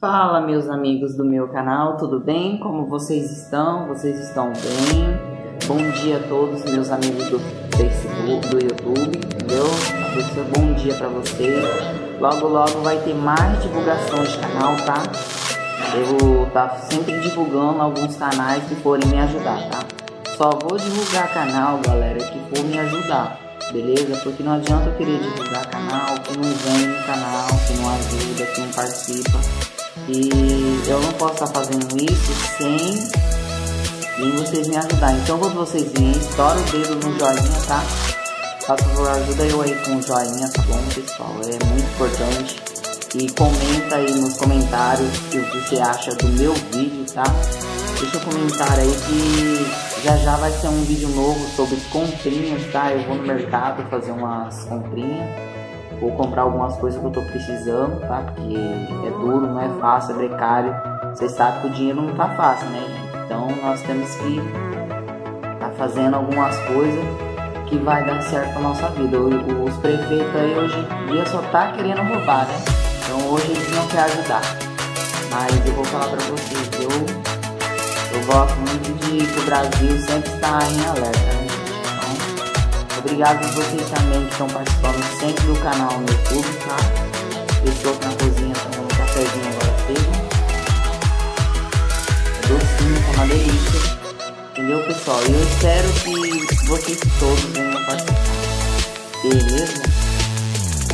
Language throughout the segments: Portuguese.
Fala meus amigos do meu canal, tudo bem? Como vocês estão? Vocês estão bem? Bom dia a todos meus amigos do Facebook, do YouTube, entendeu? Bom dia para vocês. Logo logo vai ter mais divulgação de canal, tá? Eu estar tá sempre divulgando alguns canais que forem me ajudar, tá? Só vou divulgar canal, galera, que for me ajudar, beleza? Porque não adianta eu querer divulgar canal que não vem no canal, que não ajuda, que não participa. E eu não posso estar fazendo isso sem vocês me ajudarem. Então quando vocês virem, estoura o dedo no joinha, tá? Por favor, ajuda eu aí com o joinha, tá bom, pessoal? É muito importante e comenta aí nos comentários o que você acha do meu vídeo, tá? Deixa um comentário aí que já já vai ser um vídeo novo sobre comprinhas, tá? Eu vou no mercado fazer umas comprinhas, vou comprar algumas coisas que eu tô precisando, tá? Porque é duro, não é fácil, é precário. Vocês sabem que o dinheiro não tá fácil, né? Então nós temos que tá fazendo algumas coisas que vai dar certo pra nossa vida. Os prefeitos aí hoje em dia só tá querendo roubar, né? Então hoje eles não querem ajudar. Mas eu vou falar pra vocês, eu, eu gosto muito de que o Brasil sempre está em alerta, né, Então, obrigado a vocês também que estão participando sempre do canal no YouTube, tá? Eu estou na cozinha tomando um cafezinho agora cedo. É docinho, tá uma delícia. Entendeu, pessoal? E eu espero que vocês todos venham participar. Beleza?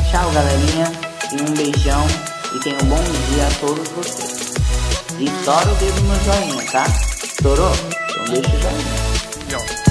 Tchau, galerinha e um beijão e tenha um bom dia a todos vocês. E estoura o dedo no joinha, tá? Estourou? Então deixa o joinha.